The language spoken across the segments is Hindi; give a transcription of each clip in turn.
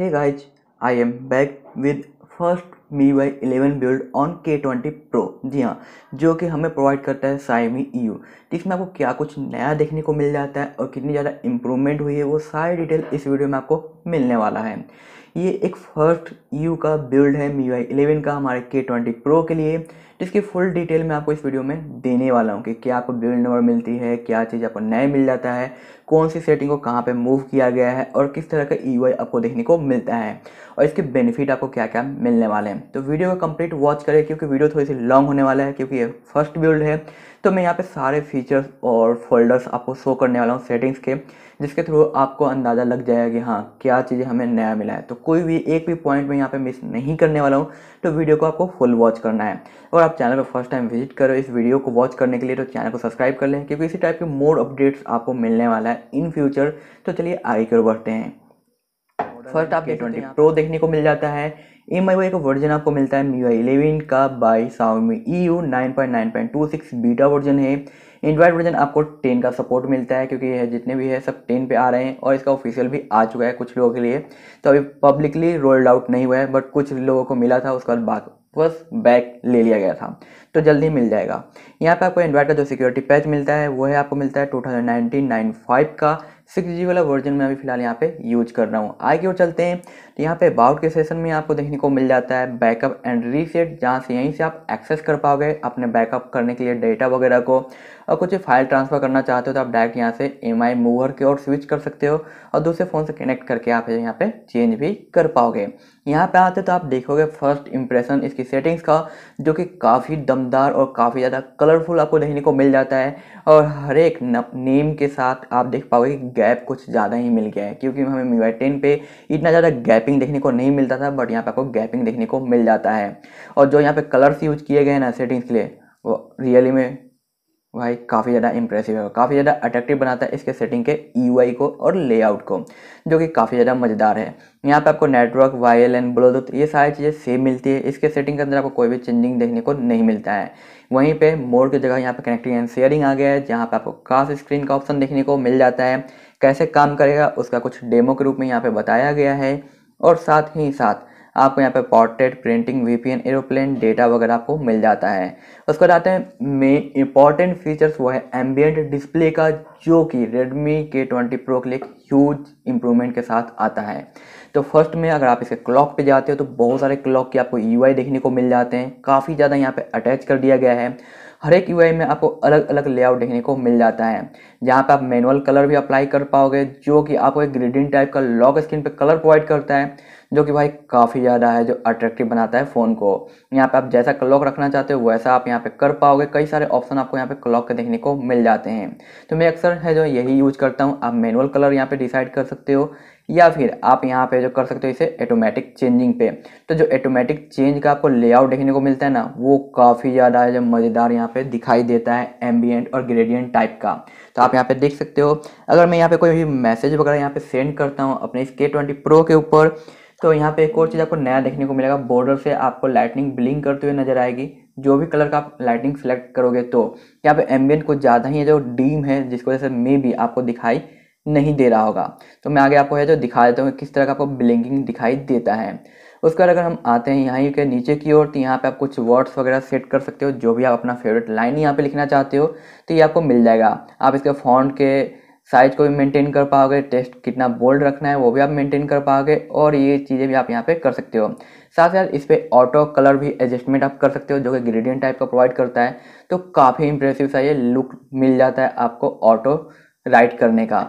Hey guys, I am back with first MIUI 11 build on K20 Pro जी हाँ जो कि हमें प्रोवाइड करता है Xiaomi यू इसमें आपको क्या कुछ नया देखने को मिल जाता है और कितनी ज़्यादा इम्प्रूवमेंट हुई है वो सारी डिटेल इस वीडियो में आपको मिलने वाला है। ये एक फ़र्स्ट यू का बिल्ड है मी वाई इलेवन का हमारे के ट्वेंटी प्रो के लिए। जिसकी फुल डिटेल मैं आपको इस वीडियो में देने वाला हूँ कि क्या आपको बिल्ड नंबर मिलती है क्या चीज़ आपको नए मिल जाता है। कौन सी सेटिंग को कहाँ पे मूव किया गया है और किस तरह का ई e आपको देखने को मिलता है और इसके बेनिफिट आपको क्या क्या मिलने वाले हैं। तो वीडियो को कंप्लीट वॉच करें क्योंकि वीडियो थोड़ी सी लॉन्ग होने वाला है क्योंकि ये फ़र्स्ट बिल्ड है। तो मैं यहाँ पे सारे फीचर्स और फोल्डर्स आपको शो करने वाला हूँ सेटिंग्स के, जिसके थ्रू आपको अंदाज़ा लग जाएगा कि हाँ क्या चीज़ें हमें नया मिला है। तो कोई भी एक भी पॉइंट में यहाँ पे मिस नहीं करने वाला हूँ तो वीडियो को आपको फुल वॉच करना है। और आप चैनल पर फ़र्स्ट टाइम विज़िट करो इस वीडियो को वॉच करने के लिए तो चैनल को सब्सक्राइब कर लें, क्योंकि इसी टाइप के मोर अपडेट्स आपको मिलने वाला है। इन फ्यूचर तो चलिए आगे की ओर बढ़ते हैं। फ़र्स्ट आप ट्वेंटी प्रो देखने को मिल जाता है। एम आई का वर्जन आपको मिलता है मी इलेवन का by Xiaomi E U nine point nine point two six beta version है। एंड्रॉयड वर्जन आपको टेन का सपोर्ट मिलता है क्योंकि यह जितने भी है सब टेन पे आ रहे हैं और इसका ऑफिशियल भी आ चुका है कुछ लोगों के लिए। तो अभी पब्लिकली रोल्ड आउट नहीं हुआ है बट कुछ लोगों को मिला था उसके बाद बस बैक ले लिया गया था। तो जल्दी मिल जाएगा। यहाँ पे आपको एंड्रॉइड का जो सिक्योरिटी पैच मिलता है, वो है आपको मिलता है two thousand nineteen nine five का। सिक्स जी वाला वर्जन में अभी फ़िलहाल यहाँ पे यूज़ कर रहा हूँ। आगे और चलते हैं तो यहाँ पे अबाउट के सेशन में आपको देखने को मिल जाता है बैकअप एंड रीसेट जहाँ से यहीं से आप एक्सेस कर पाओगे अपने बैकअप करने के लिए डेटा वगैरह को। और कुछ फ़ाइल ट्रांसफ़र करना चाहते हो तो आप डायरेक्ट यहाँ से एम आई मूवर की ओर स्विच कर सकते हो और दूसरे फ़ोन से कनेक्ट करके आप यहाँ पे चेंज भी कर पाओगे। यहाँ पे आते तो आप देखोगे फ़र्स्ट इंप्रेशन इसकी सेटिंग्स का, जो कि काफ़ी दमदार और काफ़ी ज़्यादा कलरफुल आपको देखने को मिल जाता है। और हर एक नेम के साथ आप देख पाओगे गैप कुछ ज़्यादा ही मिल गया है, क्योंकि हमें मी टेन पे, इतना ज़्यादा गैपिंग देखने को नहीं मिलता था बट यहाँ पे आपको गैपिंग देखने को मिल जाता है। और जो यहाँ पे कलर्स यूज़ किए गए हैं ना सेटिंग्स के लिए, वो रियली में भाई काफ़ी ज़्यादा इंप्रेसिव है, काफ़ी ज़्यादा अट्रैक्टिव बनाता है इसके सेटिंग के e को और लेआउट को, जो कि काफ़ी ज़्यादा मज़ेदार है। यहाँ पे आपको नेटवर्क वायल एंड ब्लूटूथ ये सारी चीज़ें सेम मिलती है, इसके सेटिंग के अंदर आपको कोई भी चेंजिंग देखने को नहीं मिलता है। वहीं पे मोड की जगह यहाँ पे कनेक्टिंग एंड शेयरिंग आ गया है, जहाँ पे आपको कास्ट स्क्रीन का ऑप्शन देखने को मिल जाता है। कैसे काम करेगा, उसका कुछ डेमो के रूप में यहाँ पे बताया गया है। और साथ ही साथ, आपको यहाँ पे portrait printing VPN aeroplane data वगैरह आपको मिल जाता है। उसके बाद आते हैं मेन इंपॉर्टेंट फीचर्स वो है एम्बियंट डिस्प्ले का, जो कि रेडमी के ट्वेंटी प्रो के लिए ह्यूज इंप्रूवमेंट के साथ आता है। तो फ़र्स्ट में अगर आप इसके क्लॉक पे जाते हो तो बहुत सारे क्लॉक के आपको यूआई देखने को मिल जाते हैं। काफ़ी ज़्यादा यहाँ पे अटैच कर दिया गया है। हर एक यूआई में आपको अलग अलग लेआउट देखने को मिल जाता है। जहाँ पे आप मैनुअल कलर भी अप्लाई कर पाओगे, जो कि आपको एक ग्रेडिंग टाइप का लॉक स्क्रीन पे कलर प्रोवाइड करता है, जो कि भाई काफ़ी ज़्यादा है, जो अट्रैक्टिव बनाता है फ़ोन को। यहाँ पे आप जैसा क्लॉक रखना चाहते हो, वैसा आप यहाँ पे कर पाओगे। कई सारे ऑप्शन आपको यहाँ पे क्लॉक के देखने को मिल जाते हैं। तो मैं अक्सर है जो यही यूज़ करता हूँ। आप मैनुअल कलर यहाँ पे डिसाइड कर सकते हो। या फिर आप यहाँ पे जो कर सकते हो इसे ऑटोमेटिक चेंजिंग पे। तो जो ऑटोमेटिक चेंज का आपको लेआउट देखने को मिलता है ना, वो काफ़ी ज़्यादा जो मज़ेदार यहाँ पे दिखाई देता है एम्बियट और ग्रेडियंट टाइप का। तो आप यहाँ पे देख सकते हो। अगर मैं यहाँ पे कोई भी मैसेज वगैरह यहाँ पे सेंड करता हूँ अपने इस के ट्वेंटी प्रो के ऊपर तो यहाँ पे एक और चीज़ आपको नया देखने को मिलेगा। बॉर्डर से आपको लाइटनिंग ब्लिंक करते हुए नज़र आएगी। जो भी कलर का आप लाइटिंग सेलेक्ट करोगे तो। यहाँ पे एम्बियंट कुछ ज़्यादा ही है, जो डीम है, जिसकी वजह से मे भी आपको दिखाई नहीं दे रहा होगा। तो मैं आगे आपको है जो दिखा देता हूँ किस तरह का आपको ब्लिंकिंग दिखाई देता है। उसके बाद अगर हम आते हैं यहाँ के नीचे की ओर तो यहाँ पे आप कुछ वर्ड्स वगैरह सेट कर सकते हो, जो भी आप अपना फेवरेट लाइन यहाँ पे लिखना चाहते हो तो ये आपको मिल जाएगा। आप इसके फॉन्ट के साइज़ को भी मेंटेन कर पाओगे टेस्ट कितना बोल्ड रखना है वो भी आप मेंटेन कर पाओगे, और ये चीज़ें भी आप यहाँ पे कर सकते हो। साथ साथ इस पर ऑटो कलर भी एडजस्टमेंट आप कर सकते हो, जो कि ग्रेडियंट टाइप का प्रोवाइड करता है। तो काफ़ी इंप्रेसिव सा ये लुक मिल जाता है आपको ऑटो राइट करने का।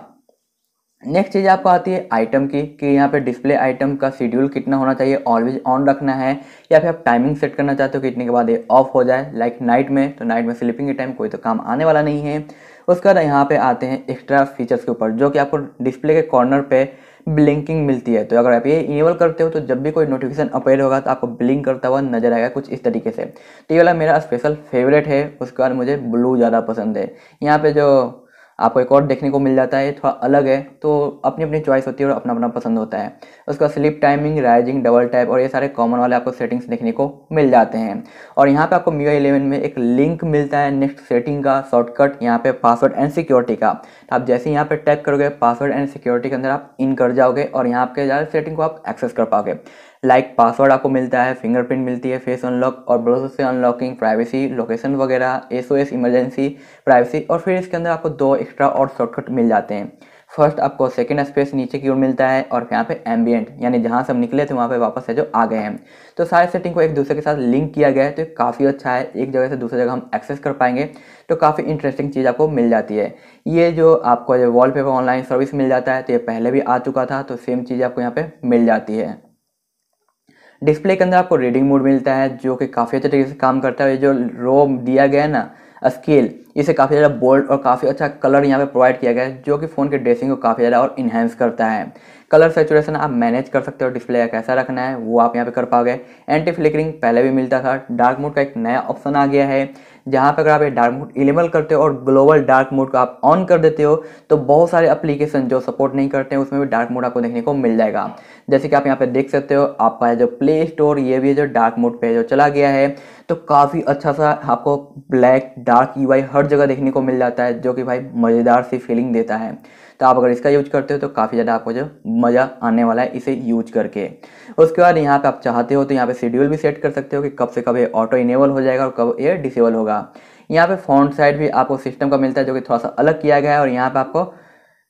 नेक्स्ट चीज़ आपको आती है आइटम की, कि यहाँ पे डिस्प्ले आइटम का शेड्यूल कितना होना चाहिए ऑलवेज ऑन रखना है, या फिर आप टाइमिंग सेट करना चाहते हो कि इतने के बाद ये ऑफ़ हो जाए लाइक नाइट में तो नाइट में स्लीपिंग के टाइम कोई तो काम आने वाला नहीं है। उसके बाद यहाँ पे आते हैं एक्स्ट्रा फीचर्स के ऊपर, जो कि आपको डिस्प्ले के कॉर्नर पे ब्लिंकिंग मिलती है। तो अगर आप ये इनेबल करते हो तो जब भी कोई नोटिफिकेशन अपेयर होगा तो आपको ब्लिंक करता हुआ नज़र आएगा कुछ इस तरीके से। तो ये वाला मेरा स्पेशल फेवरेट है, उसके बाद मुझे ब्लू ज़्यादा पसंद है। यहाँ पे जो आपको एक और देखने को मिल जाता है, थोड़ा अलग है तो अपनी अपनी चॉइस होती है और अपना अपना पसंद होता है। उसका slip timing rising double type और ये सारे कॉमन वाले आपको सेटिंग्स देखने को मिल जाते हैं। और यहाँ पे आपको मी इलेवन में एक लिंक मिलता है नेक्स्ट सेटिंग का शॉर्टकट यहाँ पे पासवर्ड एंड सिक्योरिटी का। तो आप जैसे यहाँ पे टैप करोगे पासवर्ड एंड सिक्योरिटी के अंदर आप इन कर जाओगे और यहाँ पे ज़्यादा सेटिंग को आप एक्सेस कर पाओगे। लाइक पासवर्ड आपको मिलता है फिंगरप्रिंट मिलती है फेस अनलॉक और ब्राउज़र से अनलॉकिंग प्राइवेसी लोकेशन वगैरह एस ओ इमरजेंसी प्राइवेसी और फिर इसके अंदर आपको दो एक्स्ट्रा और शॉर्टकट मिल जाते हैं। फ़र्स्ट आपको सेकेंड स्पेस नीचे की ओर मिलता है और यहाँ पे एम्बियंट यानी जहाँ से हम निकले थे, वहाँ पे वापस है जो आ गए हैं। तो सारे सेटिंग को एक दूसरे के साथ लिंक किया गया है तो काफ़ी अच्छा है। एक जगह से दूसरी जगह हम एक्सेस कर पाएँगे तो काफ़ी इंटरेस्टिंग चीज़ आपको मिल जाती है। ये जो आपको जो वॉलपेपर ऑनलाइन सर्विस मिल जाता है तो ये पहले भी आ चुका था तो सेम चीज़ आपको यहाँ पर मिल जाती है। डिस्प्ले के अंदर आपको रीडिंग मोड मिलता है, जो कि काफ़ी अच्छे तरीके से काम करता है। जो रो दिया गया है ना स्केल इसे काफ़ी ज़्यादा बोल्ड और काफ़ी अच्छा कलर यहाँ पे प्रोवाइड किया गया है, जो कि फ़ोन के ड्रेसिंग को काफ़ी ज़्यादा और इन्हेंस करता है। कलर सेचुरेशन आप मैनेज कर सकते हो डिस्प्ले का, कैसा रखना है, वो आप यहाँ पे कर पाओगे। एंटी फ्लिकरिंग पहले भी मिलता था डार्क मोड का एक नया ऑप्शन आ गया है। जहाँ पर अगर आप ये डार्क मोड इलेबल करते हो और ग्लोबल डार्क मोड को आप ऑन कर देते हो तो बहुत सारे एप्लीकेशन जो सपोर्ट नहीं करते हैं, उसमें भी डार्क मोड आपको देखने को मिल जाएगा। जैसे कि आप यहाँ पे देख सकते हो, आपका जो प्ले स्टोर ये भी जो डार्क मोड पे जो चला गया है तो काफ़ी अच्छा सा आपको ब्लैक डार्क यू हर जगह देखने को मिल जाता है, जो कि भाई मज़ेदार सी फीलिंग देता है। तो आप अगर इसका यूज़ करते हो तो काफ़ी ज़्यादा आपको जो मज़ा आने वाला है इसे यूज़ करके। उसके बाद यहाँ पे आप चाहते हो तो यहाँ पे शेड्यूल भी सेट कर सकते हो कि कब से कब ये ऑटो इनेबल हो जाएगा और कब ये डिसेबल होगा। यहाँ पे फ्रंट साइड भी आपको सिस्टम का मिलता है जो कि थोड़ा सा अलग किया गया है और यहाँ पे आपको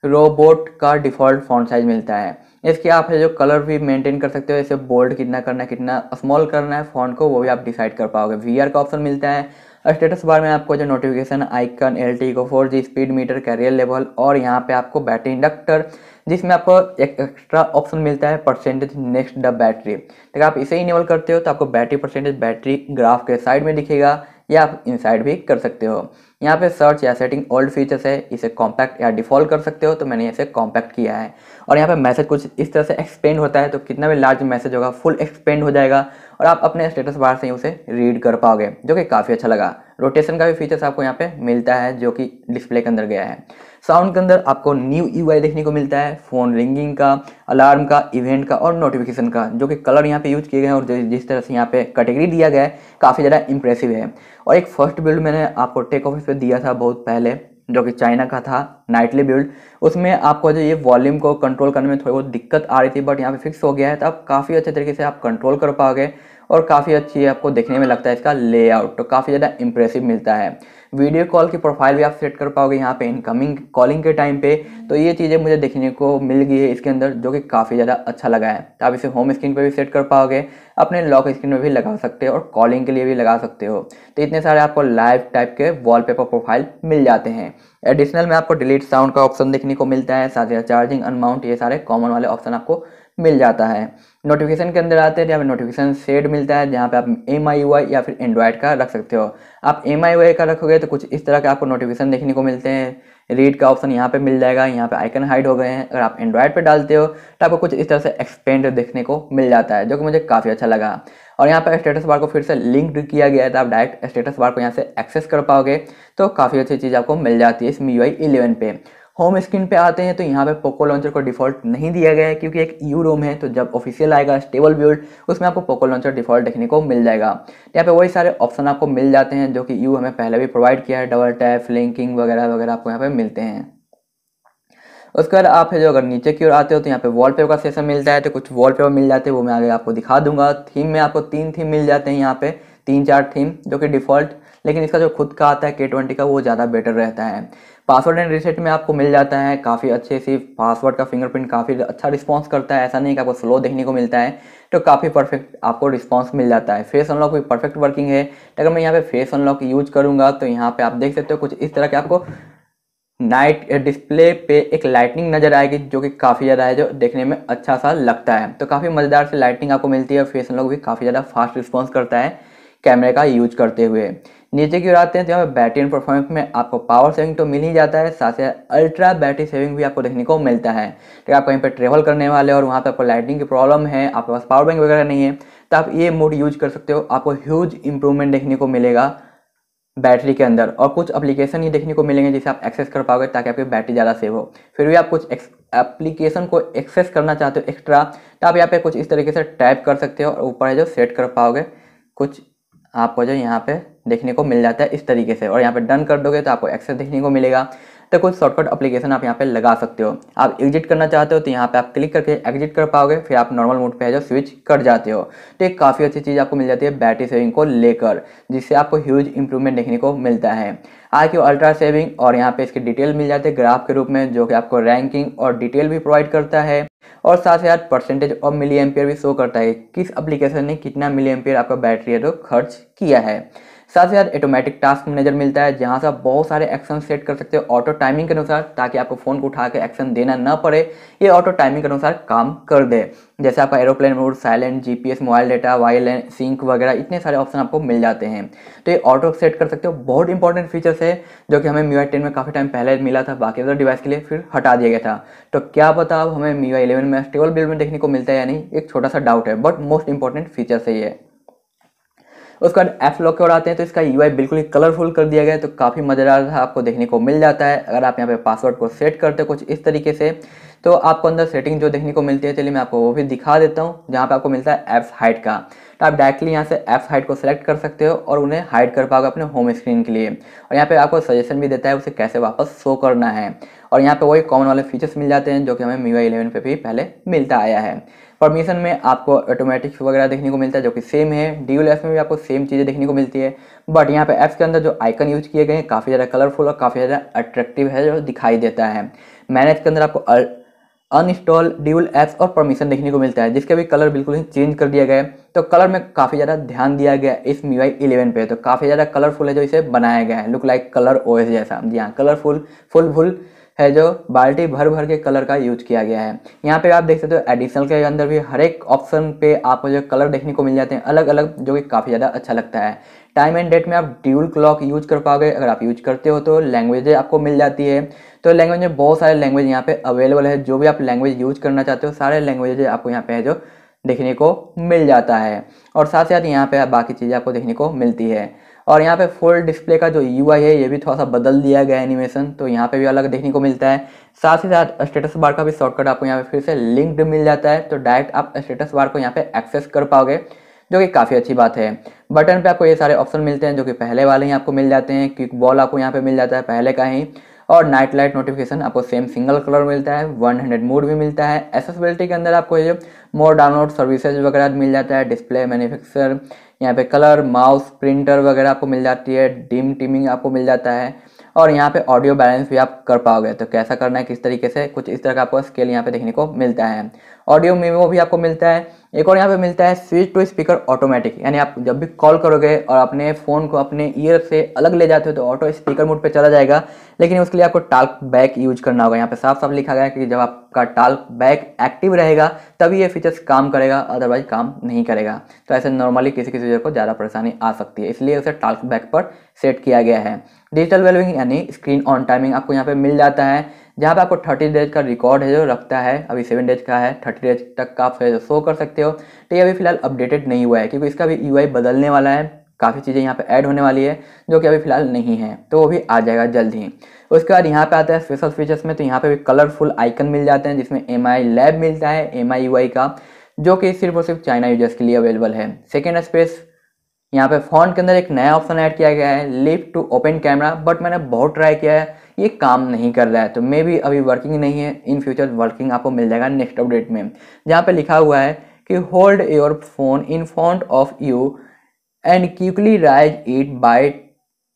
रोबोट का डिफ़ॉल्ट फॉन्ट साइज़ मिलता है। इसके आप जो कलर भी मेंटेन कर सकते हो जैसे बोल्ड कितना करना है, कितना स्मॉल करना है फॉन्ट को, वो भी आप डिसाइड कर पाओगे। वीआर का ऑप्शन मिलता है। स्टेटस बार में आपको जो नोटिफिकेशन आइकन एल टी को four G speed meter carrier level और यहाँ पे आपको बैटरी इंडक्टर जिसमें आपको एक एक्स्ट्रा ऑप्शन मिलता है परसेंटेज नेक्स्ट द बैटरी तो आप इसे इनेबल करते हो तो आपको बैटरी परसेंटेज बैटरी ग्राफ के साइड में दिखेगा या आप इनसाइड भी कर सकते हो। यहाँ पे सर्च या सेटिंग ओल्ड फीचर्स है, इसे कॉम्पैक्ट या डिफ़ॉल्ट कर सकते हो तो मैंने इसे कॉम्पैक्ट किया है। और यहाँ पे मैसेज कुछ इस तरह से एक्सपेंड होता है तो कितना भी लार्ज मैसेज होगा फुल एक्सपेंड हो जाएगा, और आप अपने स्टेटस बार से ही उसे रीड कर पाओगे, जो कि काफ़ी अच्छा लगा। रोटेशन का भी फीचर्स आपको यहाँ पर मिलता है, जो कि डिस्प्ले के अंदर गया है। साउंड के अंदर आपको न्यू यूआई देखने को मिलता है, फ़ोन रिंगिंग का, अलार्म का, इवेंट का और नोटिफिकेशन का, जो कि कलर यहाँ पे यूज़ किए गए हैं और जिस तरह से यहाँ पे कैटेगरी दिया गया है, काफ़ी ज़्यादा इंप्रेसिव है। और एक फ़र्स्ट बिल्ड मैंने आपको टेक ऑफ़िस पे दिया था बहुत पहले, जो कि चाइना का था नाइटली बिल्ड उसमें आपको जो ये वॉल्यूम को कंट्रोल करने में थोड़ी बहुत दिक्कत आ रही थी बट यहाँ पे फिक्स हो गया है तो आप काफ़ी अच्छे तरीके से आप कंट्रोल कर पाओगे। और काफ़ी अच्छी आपको देखने में लगता है इसका लेआउट तो काफ़ी ज़्यादा इंप्रेसिव मिलता है। वीडियो कॉल की प्रोफ़ाइल भी आप सेट कर पाओगे यहाँ पे इनकमिंग कॉलिंग के टाइम पे। तो ये चीज़ें मुझे देखने को मिल गई है इसके अंदर, जो कि काफ़ी ज़्यादा अच्छा लगा है। तो आप इसे होम स्क्रीन पे भी सेट कर पाओगे, अपने लॉक स्क्रीन में भी लगा सकते हो और कॉलिंग के लिए भी लगा सकते हो। तो इतने सारे आपको लाइव टाइप के वॉलपेपर प्रोफ़ाइल मिल जाते हैं। एडिशनल में आपको डिलीट साउंड का ऑप्शन देखने को मिलता है, साथ ही चार्जिंग अनमाउंट ये सारे कॉमन वाले ऑप्शन आपको मिल जाता है। नोटिफिकेशन के अंदर आते हैं जहाँ पे नोटिफिकेशन सेड मिलता है, जहाँ पे आप एम आई वाई या फिर एंड्रॉयड का रख सकते हो। आप एम आई वाई का रखोगे तो कुछ इस तरह के आपको नोटिफिकेशन देखने को मिलते हैं। रीड का ऑप्शन यहाँ पे मिल जाएगा, यहाँ पे आइकन हाइड हो गए हैं। अगर आप एंड्रॉयड पे डालते हो तो आपको कुछ इस तरह से एक्सपेंड देखने को मिल जाता है, जो कि मुझे काफ़ी अच्छा लगा। और यहाँ पर स्टेटस बार को फिर से लिंक किया गया है तो आप डायरेक्ट स्टेटस बार को यहाँ से एक्सेस कर पाओगे तो काफ़ी अच्छी चीज़ आपको मिल जाती है इस मी यू पे। होम स्क्रीन पे आते हैं तो यहाँ पे पोको लॉन्चर को डिफ़ॉल्ट नहीं दिया गया है, क्योंकि एक यू रोम है तो जब ऑफिशियल आएगा स्टेबल बिल्ड उसमें आपको पोको लॉन्चर डिफ़ॉल्ट देखने को मिल जाएगा। यहाँ पे वही सारे ऑप्शन आपको मिल जाते हैं, जो कि यू हमें पहले भी प्रोवाइड किया है डबल टैप लिंकिंग वगैरह वगैरह आपको यहाँ पे मिलते हैं। उसके बाद आप जो अगर नीचे की ओर आते हो तो यहाँ पे वॉलपेपर का सेशन मिलता है तो कुछ वॉलपेपर मिल जाते हैं, वो मैं आगे आपको दिखा दूँगा। थीम में आपको तीन थीम मिल जाते हैं यहाँ पे, तीन चार थीम जो कि डिफ़ॉल्ट लेकिन इसका जो खुद का आता है के ट्वेंटी का वो ज़्यादा बेटर रहता है। पासवर्ड एंड रिसेट में आपको मिल जाता है, काफ़ी अच्छे से पासवर्ड का फिंगरप्रिंट काफ़ी अच्छा रिस्पॉन्स करता है, ऐसा नहीं कि आपको स्लो देखने को मिलता है तो काफ़ी परफेक्ट आपको रिस्पॉन्स मिल जाता है। फेस अनलॉक भी परफेक्ट वर्किंग है। अगर मैं यहाँ पे फेस अनलॉक यूज़ करूँगा तो यहाँ पे आप देख सकते हो कुछ इस तरह के आपको नाइट डिस्प्ले पे एक लाइटनिंग नज़र आएगी, जो कि काफ़ी ज़्यादा है, जो देखने में अच्छा सा लगता है। तो काफ़ी मज़ेदार से लाइटनिंग आपको मिलती है और फेस अनलॉक भी काफ़ी ज़्यादा फास्ट रिस्पॉन्स करता है कैमरे का यूज़ करते हुए। नीचे की ओर आते हैं तो यहाँ पर बैटरी एंड परफॉर्मेंस में आपको पावर सेविंग तो मिल ही जाता है, साथ ही अल्ट्रा बैटरी सेविंग भी आपको देखने को मिलता है। तो आप कहीं पर ट्रेवल करने वाले और वहाँ पर आपको लाइटिंग की प्रॉब्लम है, आपके पास पावर बैंक वगैरह नहीं है तो आप ये मोड यूज़ कर सकते हो, आपको ह्यूज इंप्रूवमेंट देखने को मिलेगा बैटरी के अंदर। और कुछ एप्लीकेशन ही देखने को मिलेंगे जिसे आप एक्सेस कर पाओगे ताकि आपकी बैटरी ज़्यादा सेव हो। फिर भी आप कुछ एप्लीकेशन को एक्सेस करना चाहते हो एक्स्ट्रा तो आप यहाँ पे कुछ इस तरीके से टाइप कर सकते हो और ऊपर है जो सेट कर पाओगे, कुछ आपको जो यहाँ पे देखने को मिल जाता है इस तरीके से। और यहाँ पे डन कर दोगे तो आपको एक्सेस देखने को मिलेगा। तो कुछ शॉर्टकट अप्लीकेशन आप यहाँ पे लगा सकते हो। आप एग्जिट करना चाहते हो तो यहाँ पे आप क्लिक करके एग्जिट कर पाओगे। फिर आप नॉर्मल मोड पे है जो स्विच कर जाते हो। तो एक काफ़ी अच्छी चीज़ आपको मिल जाती है बैटरी सेविंग को लेकर, जिससे आपको ह्यूज इंप्रूवमेंट देखने को मिलता है। आज क्यू अल्ट्रा सेविंग और यहाँ पे इसके डिटेल मिल जाते हैं ग्राफ के रूप में, जो कि आपको रैंकिंग और डिटेल भी प्रोवाइड करता है। और साथ ही साथ परसेंटेज ऑफ़ मिली एम्पियर भी शो करता है किस एप्लीकेशन ने कितना मिली एम्पियर आपका बैटरी है तो खर्च किया है। साथ ही साथ ऑटोमेटिक टास्क मैनेजर मिलता है, जहाँ से आप बहुत सारे एक्शन सेट कर सकते हो ऑटो टाइमिंग के अनुसार, ताकि आपको फ़ोन को उठा के एक्शन देना न पड़े। ये ऑटो टाइमिंग के अनुसार काम कर दे। जैसे आपका aeroplane mode silent GPS mobile data while sync वगैरह, इतने सारे ऑप्शन आपको मिल जाते हैं। तो ये ऑटो सेट कर सकते हो। बहुत इंपॉर्टेंट फीचर्स है, जो कि हमें मी टेन में काफ़ी टाइम पहले मिला था, बाकी अदर डिवाइस के लिए फिर हटा दिया गया था। तो क्या पता अब हमें मी इलेवन में स्टेबल बिल्ड में देखने को मिलता है या नहीं, एक छोटा सा डाउट है बट मोस्ट इंपॉर्टेंट फीचर्स है ये। उसके बाद एफ़ लॉक के और आते हैं तो इसका यूआई बिल्कुल ही कलरफुल कर दिया गया है तो काफ़ी मज़ेदार आपको देखने को मिल जाता है। अगर आप यहाँ पे पासवर्ड को सेट करते कुछ इस तरीके से तो आपको अंदर सेटिंग जो देखने को मिलती है, चलिए मैं आपको वो भी दिखा देता हूँ, जहाँ पे आपको मिलता है एप्स हाइट का। तो आप डायरेक्टली यहाँ से एप्स हाइट को सिलेक्ट कर सकते हो और उन्हें हाइड कर पाओगे अपने होम स्क्रीन के लिए। और यहाँ पे आपको सजेशन भी देता है उसे कैसे वापस शो करना है। और यहाँ पे वही कॉमन वाले फीचर्स मिल जाते हैं, जो कि हमें मी इलेवन पे भी पहले मिलता आया है। परमिशन में आपको ऑटोमेटिक्स वगैरह देखने को मिलता है, जो कि सेम है। डी एफ़ में भी आपको सेम चीज़ें देखने को मिलती है। बट यहाँ पे ऐप्स के अंदर जो आइकन यूज़ किए गए हैं, काफ़ी ज़्यादा कलरफुल और काफ़ी ज़्यादा अट्रैक्टिव है, जो दिखाई देता है। मैनेज के अंदर आपको अनइंस्टॉल ड्यूल एप्स और परमिशन देखने को मिलता है, जिसका भी कलर बिल्कुल ही चेंज कर दिया गया है। तो कलर में काफ़ी ज़्यादा ध्यान दिया गया है इस मी वाई इलेवन पर तो काफ़ी ज़्यादा कलरफुल है जो इसे बनाया गया है। लुक लाइक कलर ओएस जैसा। जी हाँ कलरफुल फुल फुल है जो बाल्टी भर भर के कलर का यूज़ किया गया है। यहाँ पे आप देख सकते हो एडिशनल के अंदर भी हर एक ऑप्शन पे आपको जो कलर देखने को मिल जाते हैं अलग अलग जो कि काफ़ी ज़्यादा अच्छा लगता है। टाइम एंड डेट में आप ड्यूल क्लॉक यूज़ कर पाओगे। अगर आप यूज़ करते हो तो लैंग्वेज आपको मिल जाती है। तो लैंग्वेज में बहुत सारे लैंग्वेज यहाँ पे अवेलेबल है। जो भी आप लैंग्वेज यूज़ करना चाहते हो, सारे लैंग्वेज आपको यहाँ पे है जो देखने को मिल जाता है। और साथ साथ यहाँ पे बाकी चीज़ें आपको देखने को मिलती है। और यहाँ पे फुल डिस्प्ले का जो यूआई है, ये भी थोड़ा सा बदल दिया गया है एनिमेशन तो यहाँ पे भी अलग देखने को मिलता है। साथ ही साथ स्टेटस बार का भी शॉर्टकट आपको यहाँ पे फिर से लिंक्ड मिल जाता है तो डायरेक्ट आप स्टेटस बार को यहाँ पे एक्सेस कर पाओगे, जो कि काफ़ी अच्छी बात है। बटन पर आपको ये सारे ऑप्शन मिलते हैं, जो कि पहले वाले ही आपको मिल जाते हैं क्विक बॉल आपको यहाँ पर मिल जाता है, पहले का ही। और नाइट लाइट नोटिफिकेशन आपको सेम सिंगल कलर मिलता है वन हंड्रेड मोड भी मिलता है। एसेसबिलिटी के अंदर आपको ये मोर डाउनलोड सर्विसेज़ वगैरह मिल जाता है डिस्प्ले मैन्युफैक्चर यहाँ पे कलर माउस प्रिंटर वगैरह आपको मिल जाती है डिम टीमिंग आपको मिल जाता है। और यहाँ पे ऑडियो बैलेंस भी आप कर पाओगे तो कैसा करना है, किस तरीके से, कुछ इस तरह का आपको स्केल यहाँ पे देखने को मिलता है। ऑडियो मीमो भी आपको मिलता है। एक और यहाँ पे मिलता है स्विच टू स्पीकर ऑटोमेटिक। यानी आप जब भी कॉल करोगे और अपने फ़ोन को अपने ईयर से अलग ले जाते हो तो ऑटो स्पीकर मोड पे चला जाएगा। लेकिन उसके लिए आपको टाल्क बैक यूज़ करना होगा। यहाँ पे साफ़ साफ़ लिखा गया है कि जब आपका टाल्क बैक एक्टिव रहेगा, तभी ये फीचर्स काम करेगा, अदरवाइज़ काम नहीं करेगा। तो ऐसे नॉर्मली किसी किसी को ज़्यादा परेशानी आ सकती है। इसलिए उसे टाल्क बैक पर सेट किया गया है। डिजिटल वेलविंग यानी स्क्रीन ऑन टाइमिंग आपको यहाँ पे मिल जाता है। जहाँ पे आपको थर्टी डेज़ का रिकॉर्ड है जो रखता है, अभी सेवन डेज़ का है, थर्टी डेज़ तक का आप शो कर सकते हो। तो ये अभी फ़िलहाल अपडेटेड नहीं हुआ है, क्योंकि इसका भी यूआई बदलने वाला है। काफ़ी चीज़ें यहाँ पे ऐड होने वाली है, जो कि अभी फ़िलहाल नहीं है तो वो भी आ जाएगा जल्द ही। उसके बाद यहाँ पे आता है स्पेशल फीचर्स में तो यहाँ पे भी कलरफुल आइकन मिल जाते हैं, जिसमें एम आई लैब मिलता है एम आई यू आई का, जो कि सिर्फ़ और सिर्फ़ चाइना यूज़र्स के लिए अवेलेबल है। सेकेंड स्पेस यहाँ पे फ़ोन के अंदर एक नया ऑप्शन ऐड किया गया है lift to open camera but मैंने बहुत ट्राई किया है। ये काम नहीं कर रहा है। तो मे भी अभी वर्किंग नहीं है। इन फ्यूचर वर्किंग आपको मिल जाएगा नेक्स्ट अपडेट में। जहाँ पे लिखा हुआ है कि hold your phone in front of you and quickly raise it by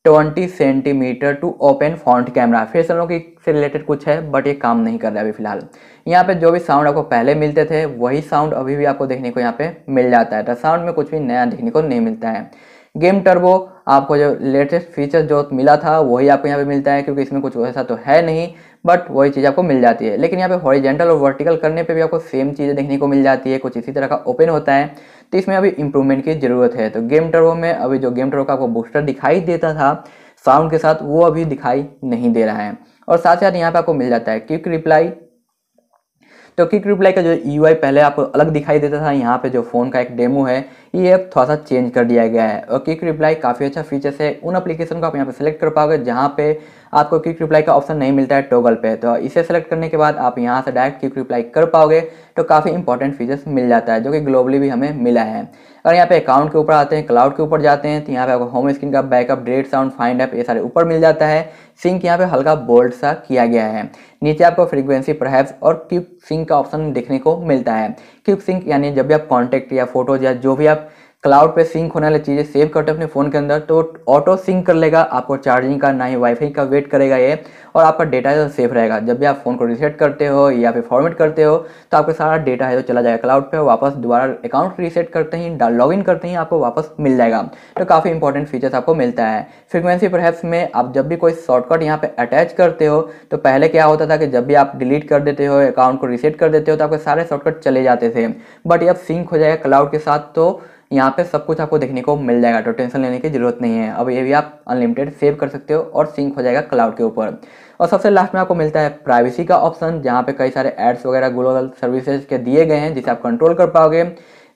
20 centimetre to open front camera फिर से की से रिलेटेड कुछ है बट ये काम नहीं कर रहा है अभी फ़िलहाल। यहाँ पे जो भी साउंड आपको पहले मिलते थे, वही साउंड अभी भी आपको देखने को यहाँ पे मिल जाता है। तो साउंड में कुछ भी नया देखने को नहीं मिलता है। गेम टर्बो आपको जो लेटेस्ट फीचर जो मिला था, वही आपको यहाँ पे मिलता है, क्योंकि इसमें कुछ वैसा तो है नहीं बट वही चीज़ आपको मिल जाती है। लेकिन यहाँ पे हॉरिजेंटल और वर्टिकल करने पे भी आपको सेम चीज़ें देखने को मिल जाती है, कुछ इसी तरह का ओपन होता है। तो इसमें अभी इंप्रूवमेंट की ज़रूरत है। तो गेम टर्बो में अभी जो गेम टर्बो का आपको बूस्टर दिखाई देता था साउंड के साथ वो अभी दिखाई नहीं दे रहा है। और साथ साथ यहाँ पे आपको मिल जाता है क्विक रिप्लाई तो क्विक रिप्लाई का जो यू पहले आपको अलग दिखाई देता था, यहाँ पे जो फ़ोन का एक डेमो है, ये अब थोड़ा सा चेंज कर दिया गया है। और क्विक रिप्लाई काफ़ी अच्छा फीचर्स है। उन एप्लीकेशन को आप यहाँ पे सेलेक्ट कर पाओगे, जहाँ पे आपको क्विक रिप्लाई का ऑप्शन नहीं मिलता है टोगल पे। तो इसे सेलेक्ट करने के बाद आप यहाँ से डायरेक्ट क्विक रिप्लाई कर पाओगे तो काफ़ी इंपॉर्टेंट फीचर्स मिल जाता है, जो कि ग्लोबली भी हमें मिला है। अगर यहाँ पे अकाउंट के ऊपर आते हैं क्लाउड के ऊपर जाते हैं तो यहाँ पे आपको होम स्क्रीन का backup date sound find app ये सारे ऊपर मिल जाता है। सिंक यहाँ पे हल्का बोल्ड सा किया गया है। नीचे आपको फ्रीक्वेंसी परहैप्स और क्यूब सिंक का ऑप्शन देखने को मिलता है। क्यूब सिंक यानी जब भी आप कॉन्टेक्ट या फ़ोटोज़ या जो भी आप क्लाउड पे सिंक होने वाली चीज़ें सेव करते हो अपने फ़ोन के अंदर तो ऑटो सिंक कर लेगा, आपको चार्जिंग का, ना ही वाईफाई का वेट करेगा ये, और आपका डेटा है तो सेफ़ रहेगा। जब भी आप फ़ोन को रिसेट करते हो या फिर फॉर्मेट करते हो तो आपका सारा डेटा है जो चला जाएगा क्लाउड पे, वापस दोबारा अकाउंट रीसेट करते ही लॉग इन करते ही, आपको वापस मिल जाएगा। तो काफ़ी इंपॉर्टेंट फीचर्स आपको मिलता है। फ्रिक्वेंसी पर में आप जब भी कोई शॉर्टकट यहाँ पर अटैच करते हो तो पहले क्या होता था कि जब भी आप डिलीट कर देते हो अकाउंट को रिसेट कर देते हो तो आपके सारे शॉर्टकट चले जाते थे। बट ये अब सिंक हो जाएगा क्लाउड के साथ तो यहाँ पे सब कुछ आपको देखने को मिल जाएगा तो टेंशन लेने की ज़रूरत नहीं है। अब ये भी आप अनलिमिटेड सेव कर सकते हो और सिंक हो जाएगा क्लाउड के ऊपर। और सबसे लास्ट में आपको मिलता है प्राइवेसी का ऑप्शन जहाँ पे कई सारे एड्स वगैरह ग्लोबल सर्विसेज़ के दिए गए हैं, जिसे आप कंट्रोल कर पाओगे।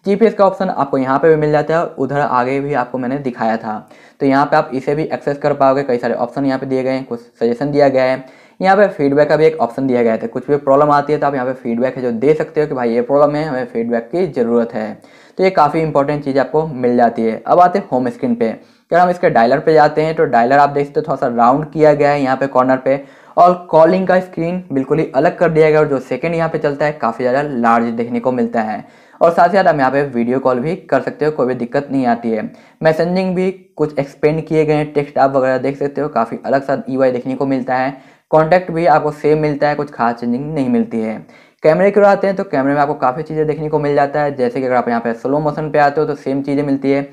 जीपीएस का ऑप्शन आपको यहाँ पे भी मिल जाता है और उधर आगे भी आपको मैंने दिखाया था। तो यहाँ पे आप इसे भी एक्सेस कर पाओगे, कई सारे ऑप्शन यहाँ पे दिए गए हैं, कुछ सजेशन दिया गया है। यहाँ पे फीडबैक का भी एक ऑप्शन दिया गया था। कुछ भी प्रॉब्लम आती है तो आप यहाँ पे फीडबैक है जो दे सकते हो कि भाई ये प्रॉब्लम है, हमें फीडबैक की ज़रूरत है। तो ये काफ़ी इंपॉर्टेंट चीज़ आपको मिल जाती है। अब आते हैं होम स्क्रीन पे। अगर हम इसके डायलर पे जाते हैं तो डायलर आप देख सकते हो थोड़ा सा राउंड किया गया है यहाँ पे कॉर्नर पे। और कॉलिंग का स्क्रीन बिल्कुल ही अलग कर दिया गया और जो सेकंड यहाँ पे चलता है काफ़ी ज़्यादा लार्ज देखने को मिलता है। और साथ ही साथ हम यहाँ पे वीडियो कॉल भी कर सकते हो, कोई भी दिक्कत नहीं आती है। मैसेजिंग भी कुछ एक्सपेंड किए गए हैं टेक्स्ट आप वगैरह देख सकते हो, काफ़ी अलग सा ई देखने को मिलता है। कॉन्टैक्ट भी आपको सेम मिलता है, कुछ खास चेंजिंग नहीं मिलती है। कैमरे की आते हैं तो कैमरे में आपको काफ़ी चीज़ें देखने को मिल जाता है, जैसे कि अगर आप यहाँ पे स्लो मोशन पे आते हो तो सेम चीज़ें मिलती है।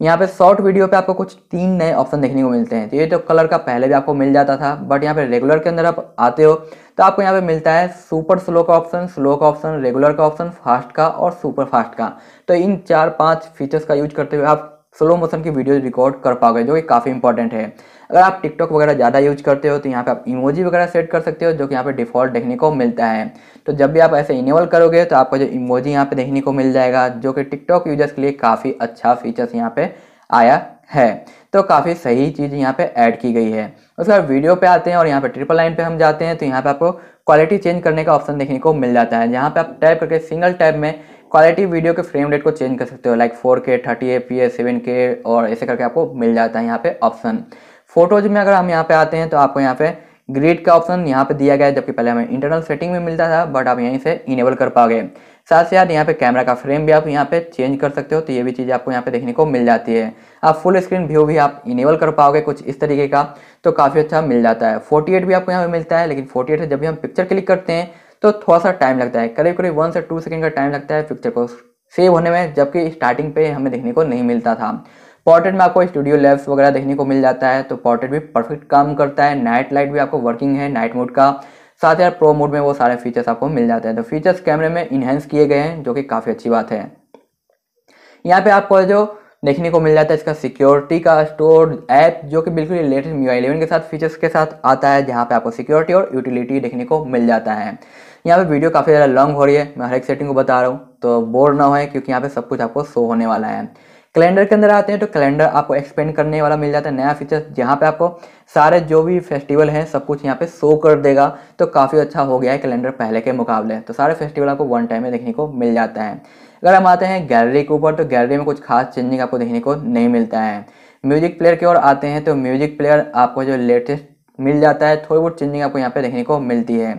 यहाँ पे शॉर्ट वीडियो पे आपको कुछ तीन नए ऑप्शन देखने को मिलते हैं तो ये तो कलर का पहले भी आपको मिल जाता था बट यहाँ पे रेगुलर के अंदर आप आते हो तो आपको यहाँ पे मिलता है सुपर स्लो का ऑप्शन स्लो का ऑप्शन रेगुलर का ऑप्शन फास्ट का और सुपर फास्ट का। तो इन चार पाँच फीचर्स का यूज़ करते हुए आप स्लो मोशन की वीडियो रिकॉर्ड कर पाओगे, जो कि काफ़ी इंपॉर्टेंट है। अगर आप टिकटॉक वगैरह ज़्यादा यूज़ करते हो तो यहाँ पे आप इमोजी वगैरह सेट कर सकते हो, जो कि यहाँ पे डिफ़ॉल्ट देखने को मिलता है। तो जब भी आप ऐसे इनेबल करोगे तो आपको जो इमोजी यहाँ पे देखने को मिल जाएगा, जो कि टिकटॉक यूज़र्स के लिए काफ़ी अच्छा फीचर्स यहाँ पे आया है। तो काफ़ी सही चीज़ यहाँ पे ऐड की गई है। उसके बाद वीडियो पे आते हैं और यहाँ पे ट्रिपल लाइन पे हम जाते हैं तो यहाँ पे आपको क्वालिटी चेंज करने का ऑप्शन देखने को मिल जाता है। जहाँ पे आप टाइप करके सिंगल टाइप में क्वालिटी वीडियो के फ्रेम रेट को चेंज कर सकते हो like four K thirty A P seven के और ऐसे करके आपको मिल जाता है यहाँ पे ऑप्शन फ़ोटोज़ में अगर हम यहाँ पे आते हैं तो आपको यहाँ पे ग्रिड का ऑप्शन यहाँ पे दिया गया है, जबकि पहले हमें इंटरनल सेटिंग में मिलता था बट आप यहीं से इनेबल कर पाओगे. साथ ही साथ यहाँ पे कैमरा का फ्रेम भी आप यहाँ पे चेंज कर सकते हो तो ये भी चीज़ आपको यहाँ पे देखने को मिल जाती है. आप फुल स्क्रीन व्यू भी आप इनेबल कर पाओगे कुछ इस तरीके का तो काफ़ी अच्छा मिल जाता है. 48 भी आपको यहाँ पे मिलता है, लेकिन 48 से जब भी हम पिक्चर क्लिक करते हैं तो थोड़ा सा टाइम लगता है। करीब करीब वन से टू सेकेंड का टाइम लगता है पिक्चर को सेव होने में, जबकि स्टार्टिंग पे हमें देखने को नहीं मिलता था। पोर्ट्रेट में आपको स्टूडियो लेब्स वगैरह देखने को मिल जाता है तो पोर्ट्रेट भी परफेक्ट काम करता है। नाइट लाइट भी आपको वर्किंग है नाइट मोड का। साथ ही प्रो मोड में वो सारे फीचर्स आपको मिल जाते हैं। तो फीचर्स कैमरे में इन्हेंस किए गए हैं, जो कि काफ़ी अच्छी बात है। यहाँ पे आपको जो देखने को मिल जाता है इसका सिक्योरिटी का स्टोर ऐप जो कि बिल्कुल लेटेस्ट मी इलेवन के साथ फीचर्स के साथ आता है, जहाँ पे आपको सिक्योरिटी और यूटिलिटी देखने को मिल जाता है। यहाँ पे वीडियो काफ़ी ज़्यादा लॉन्ग हो रही है, मैं हर एक सेटिंग को बता रहा हूँ तो बोर ना हो क्योंकि यहाँ पे सब कुछ आपको शो होने वाला है। कैलेंडर के अंदर आते हैं तो कैलेंडर आपको एक्सपेंड करने वाला मिल जाता है, नया फीचर जहाँ पे आपको सारे जो भी फेस्टिवल हैं, सब कुछ यहाँ पे शो कर देगा तो काफ़ी अच्छा हो गया है कैलेंडर पहले के मुकाबले। तो सारे फेस्टिवल आपको वन टाइम में देखने को मिल जाता है। अगर हम आते हैं गैलरी के ऊपर तो गैलरी में कुछ खास चेंजिंग आपको देखने को नहीं मिलता है। म्यूज़िक प्लेयर की ओर आते हैं तो म्यूज़िक प्लेयर आपको जो लेटेस्ट मिल जाता है, थोड़ी बहुत चेंजिंग आपको यहाँ पे देखने को मिलती है।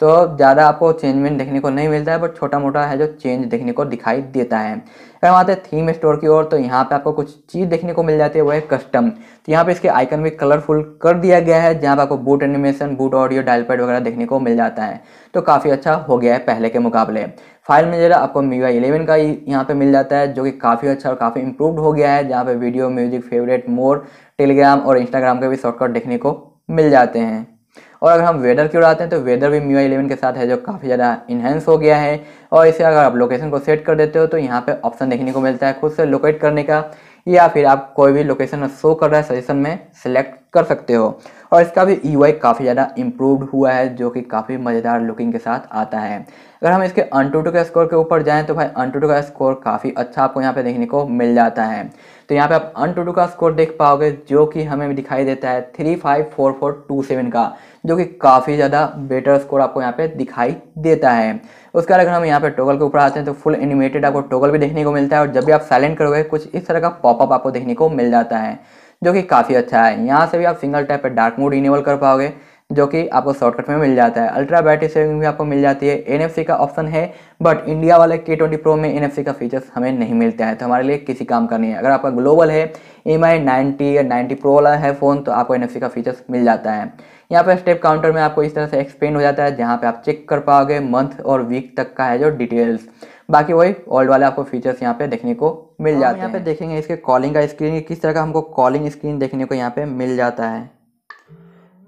तो ज़्यादा आपको चेंजमेंट देखने को नहीं मिलता है बट छोटा मोटा है जो चेंज देखने को दिखाई देता है। अगर हम आते हैं थीम स्टोर की ओर तो यहाँ पे आपको कुछ चीज़ देखने को मिल जाती है, वो है कस्टम तो यहाँ पे इसके आइकन भी कलरफुल कर दिया गया है, जहाँ पे आपको boot animation boot audio dial pad वगैरह देखने को मिल जाता है। तो काफ़ी अच्छा हो गया है पहले के मुकाबले। फ़ाइल में मैनेजर आपको मी वाई इलेवन का यहाँ पे मिल जाता है, जो कि काफ़ी अच्छा और काफ़ी इंप्रूव हो गया है, जहाँ पे video music favourite more Telegram और इंस्टाग्राम के भी शॉर्टकट देखने को मिल जाते हैं। और अगर हम वेदर की आते हैं तो वेदर भी मी इलेवन के साथ है, जो काफ़ी ज़्यादा इन्हेंस हो गया है। और इसे अगर आप लोकेशन को सेट कर देते हो तो यहाँ पर ऑप्शन देखने को मिलता है, खुद से लोकेट करने का, या फिर आप कोई भी लोकेशन शो कर रहा है सजेशन में सेलेक्ट कर सकते हो। और इसका भी ई e काफ़ी ज़्यादा इम्प्रूवड हुआ है, जो कि काफ़ी मज़ेदार लुकिंग के साथ आता है। अगर हम इसके अनटूटू के स्कोर के ऊपर जाएँ तो भाई अनटूटू का स्कोर काफ़ी अच्छा आपको यहाँ पर देखने को मिल जाता है। तो यहाँ पे आप अनटूटू का स्कोर देख पाओगे, जो कि हमें दिखाई देता है three five four four two seven का, जो कि काफ़ी ज़्यादा बेटर स्कोर आपको यहाँ पे दिखाई देता है। उसके बाद अगर हम यहाँ पे टोगल के ऊपर आते हैं तो फुल एनिमेटेड आपको टोगल भी देखने को मिलता है, और जब भी आप साइलेंट करोगे, कुछ इस तरह का पॉपअप आपको देखने को मिल जाता है। जो कि काफ़ी अच्छा है। यहाँ से भी आप सिंगल टैप पर डार्क मोड इनेबल कर पाओगे, जो कि आपको शॉर्टकट में मिल जाता है। अल्ट्रा बैटरी सेविंग भी आपको मिल जाती है। एनएफसी का ऑप्शन है बट इंडिया वाले के ट्वेंटी प्रो में एनएफसी का फीचर्स हमें नहीं मिलते हैं। तो हमारे लिए किसी काम का नहीं है। अगर आपका ग्लोबल है एम आई नाइन्टी या नाइन्टी प्रो वाला है फ़ोन तो आपको एनएफसी का फीचर्स मिल जाता है। यहाँ पर स्टेप काउंटर में आपको इस तरह से एक्सप्लेन हो जाता है, जहाँ पे आप चेक कर पाओगे मंथ और वीक तक का है जो डिटेल्स बाकी वही ओल्ड वाले आपको फीचर्स यहाँ पे देखने को मिल जाते हैं यहाँ पे देखेंगे इसके कॉलिंग का स्क्रीन किस तरह का हमको कॉलिंग स्क्रीन देखने को यहाँ पे मिल जाता है।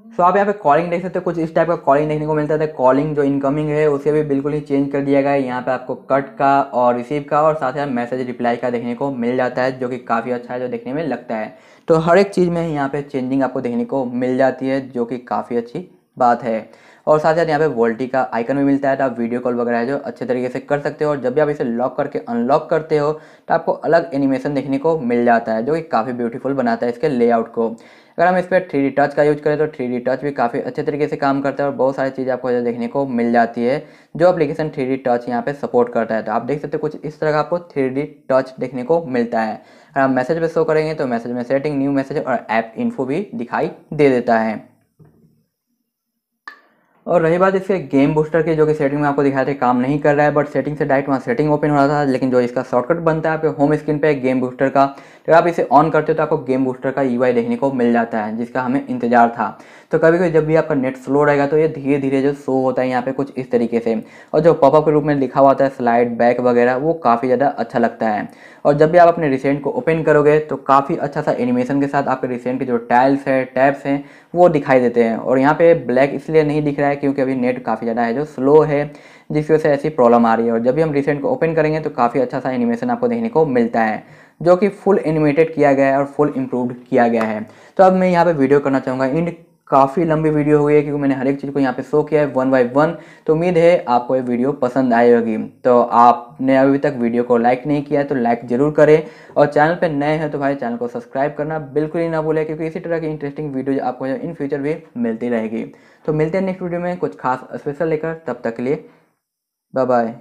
सो आप यहाँ पे कॉलिंग देख सकते हो कुछ इस टाइप का कॉलिंग देखने को मिलता है। कॉलिंग जो इनकमिंग है उसे भी बिल्कुल ही चेंज कर दिया गया है। यहाँ पे आपको कट का और रिसीव का और साथ ही साथ मैसेज रिप्लाई का देखने को मिल जाता है जो कि काफ़ी अच्छा है जो देखने में लगता है। तो हर एक चीज़ में यहाँ पे चेंजिंग आपको देखने को मिल जाती है जो कि काफ़ी अच्छी बात है। और साथ साथ यहाँ पे वोल्टी का आइकन भी मिलता है तो आप वीडियो कॉल वगैरह जो अच्छे तरीके से कर सकते हो और जब भी आप इसे लॉक करके अनलॉक करते हो तो आपको अलग एनिमेशन देखने को मिल जाता है, जो कि काफ़ी ब्यूटीफुल बनाता है इसके लेआउट को। अगर हम इस पर थ्री टच का यूज़ करें तो थ्री टच भी काफ़ी अच्छे तरीके से काम करता है और बहुत सारी चीज़ें आपको देखने को मिल जाती है, जो एप्लीकेशन थ्री टच यहाँ पे सपोर्ट करता है। तो आप देख सकते हो कुछ इस तरह का आपको थ्री टच देखने को मिलता है। अगर आप मैसेज पे शो करेंगे तो मैसेज में सेटिंग न्यू मैसेज और ऐप इन्फो भी दिखाई दे देता है। और रही बात इसके गेम बूस्टर के, जो कि सेटिंग में आपको दिखाया था काम नहीं कर रहा है बट सेटिंग से डायरेक्ट वहाँ सेटिंग ओपन हो रहा था, लेकिन जो इसका शॉर्टकट बनता है आपके होम स्क्रीन पे गेम बूस्टर का तो आप इसे ऑन करते हो तो आपको गेम बूस्टर का यू देखने को मिल जाता है, जिसका हमें इंतज़ार था। तो कभी कभी जब भी आपका नेट स्लो रहेगा तो ये धीरे धीरे जो शो होता है यहाँ पे कुछ इस तरीके से। और जो पॉपअप के रूप में लिखा हुआ होता है स्लाइड बैक वगैरह, वो काफ़ी ज़्यादा अच्छा लगता है। और जब भी आप अपने रिसेंट को ओपन करोगे तो काफ़ी अच्छा सा एनिमेशन के साथ आपके रिसेंट के जो टाइल्स है टैब्स हैं, वो दिखाई देते हैं। और यहाँ पे ब्लैक इसलिए नहीं दिख रहा है क्योंकि अभी नेट काफ़ी ज़्यादा है, जो स्लो है, जिसकी वजह से ऐसी प्रॉब्लम आ रही है। और जब भी हम रिसेंट को ओपन करेंगे तो काफ़ी अच्छा सा एनिमेशन आपको देखने को मिलता है। जो कि फुल एनिमेटेड किया गया है और फुल इम्प्रूवड किया गया है। तो अब मैं यहाँ पे वीडियो करना चाहूँगा। इन काफ़ी लंबी वीडियो हुई है, क्योंकि मैंने हर एक चीज़ को यहाँ पे शो किया है वन बाई वन तो उम्मीद है आपको ये वीडियो पसंद आई होगी। तो आपने अभी तक वीडियो को लाइक नहीं किया है तो लाइक ज़रूर करें। और चैनल पे नए हैं तो भाई चैनल को सब्सक्राइब करना बिल्कुल ही ना भूलें, क्योंकि इसी तरह की इंटरेस्टिंग वीडियो आपको इन फ्यूचर भी मिलती रहेगी। तो मिलते हैं नेक्स्ट वीडियो में कुछ खास स्पेशल लेकर, तब तक के लिए बाय बाय